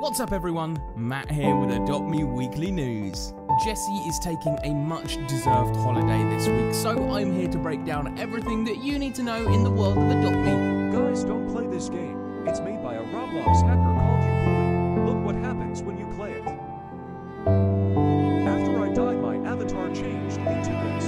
What's up everyone? Matt here with Adopt Me Weekly News. Jesse is taking a much deserved holiday this week, so I'm here to break down everything that you need to know in the world of Adopt Me. Guys, don't play this game. It's made by a Roblox hacker called YouBoy. Look what happens when you play it. After I died, my avatar changed into this.